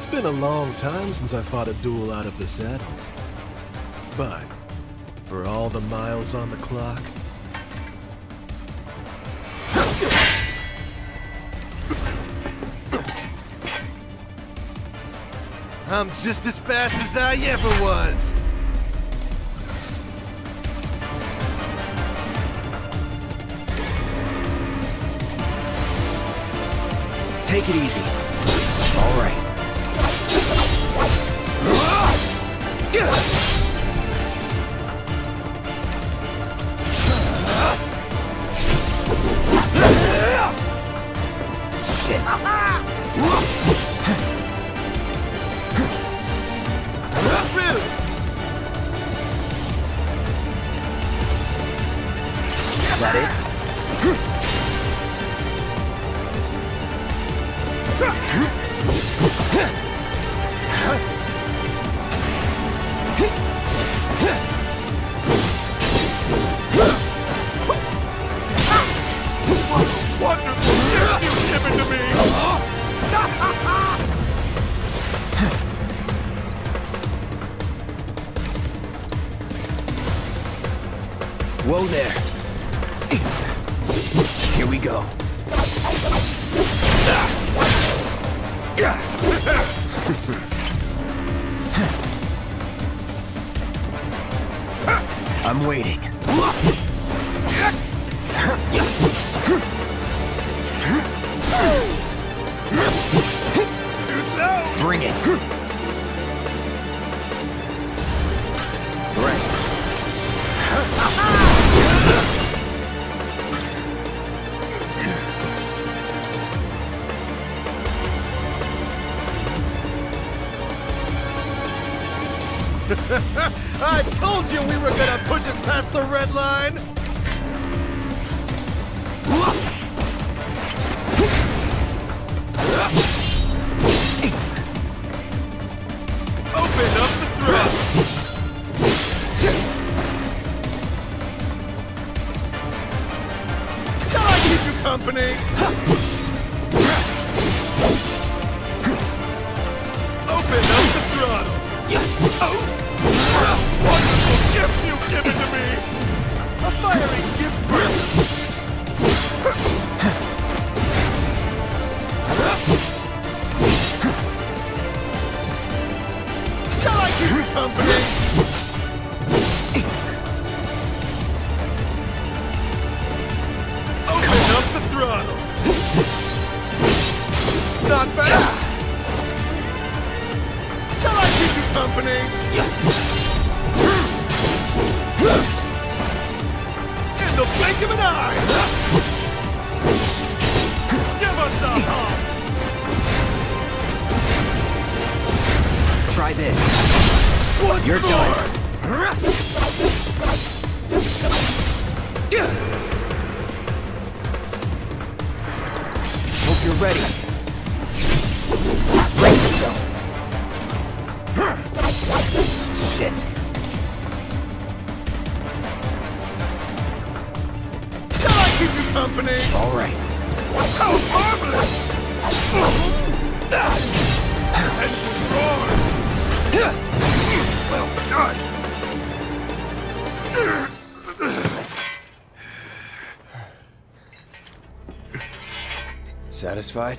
It's been a long time since I fought a duel out of the saddle. But, for all the miles on the clock, I'm just as fast as I ever was! Take it easy. All That it? Whoa there. Here we go. I'm waiting. Bring it. I told you we were gonna push it past the red line! Open up the! Shall I keep you company? Not bad! Shall I keep you company? In the blink of an eye! Give us a hug! Try this. Once You're more! done. Hope you're ready. Yourself. Shit. Shall I keep you company? All right. How marvelous! Roar! Well done! Satisfied?